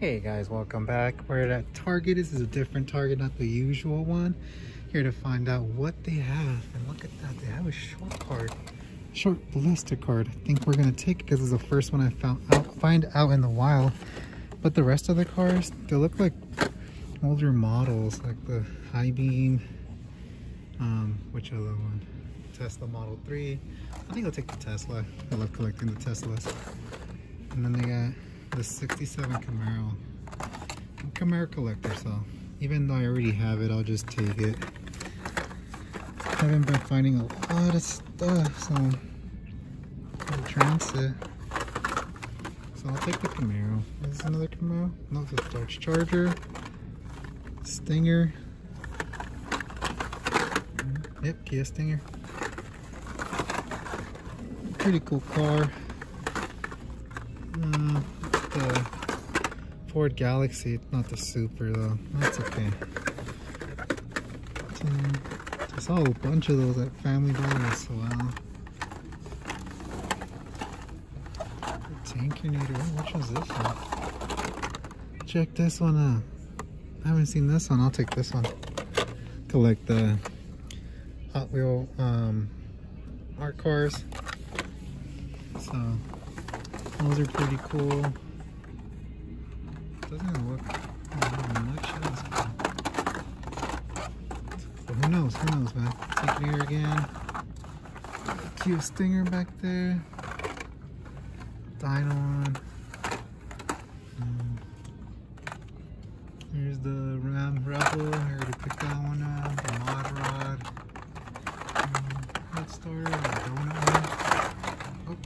Hey guys, welcome back. We're at Target. This is a different Target, not the usual one. Here to find out what they have. And look at that, they have a short card. Short blister card. I think we're gonna take it because it's the first one I found out find out in the wild. But the rest of the cars, they look like older models, like the high beam. Um, which other one? Tesla Model 3. I think I'll take the Tesla. I love collecting the Teslas. And then they got the 67 Camaro. I'm Camaro collector, so even though I already have it, I'll just take it. I haven't been finding a lot of stuff, so I'm transit. So I'll take the Camaro. Is another Camaro? No, it's a Dodge Charger. Stinger. Yep, Kia Stinger. Pretty cool car. Uh, Ford Galaxie, not the Super though. That's okay. I saw a bunch of those at Family Dollar so wow. Tankinator, which one's this one? Check this one out. I haven't seen this one, I'll take this one. Collect the Hot Wheel um, art cars. So, those are pretty cool doesn't look much else. But who knows? Who knows, man? Taking here again. Cute stinger back there. Dino. Um, here's the Ram Rebel. I already picked that one up. The Mod Rod. Head starter. Donut. Oh, oh.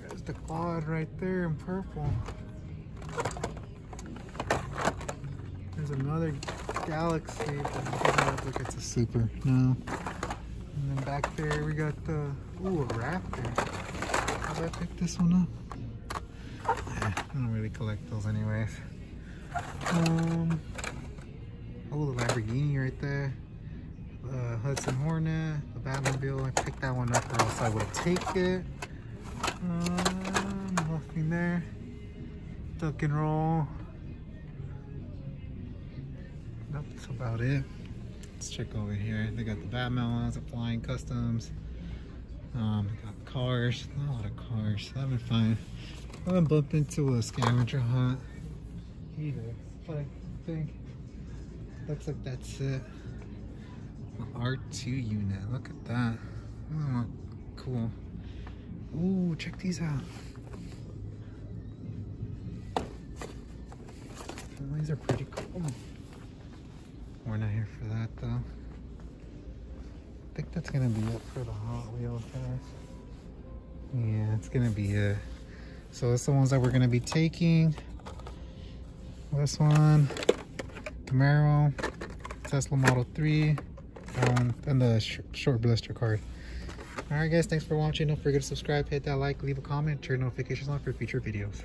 There's the quad right there in purple. There's another Galaxie, but it doesn't look like it's a Super. No. And then back there we got the, ooh, a Raptor. How did I pick this one up? I don't really collect those anyways. Um, oh, the Lamborghini right there. The Hudson Hornet, the Batmobile. I picked that one up or else I would taken it. Um, nothing there. Duck and roll. That's about it. Let's check over here. They got the Batman the Flying Customs. Um, got cars, not a lot of cars. I haven't fine. I haven't bumped into a scavenger hunt either. But I think looks like that's it. R2 unit. Look at that. Oh, cool. Ooh, check these out. These are pretty cool. Here for that though. I think that's gonna be it for the Hot Wheels guys. Yeah, it's gonna be it. So that's the ones that we're gonna be taking. This one, Camaro, Tesla Model 3, um, and the sh short blister card. Alright guys, thanks for watching. Don't forget to subscribe, hit that like, leave a comment, turn notifications on for future videos.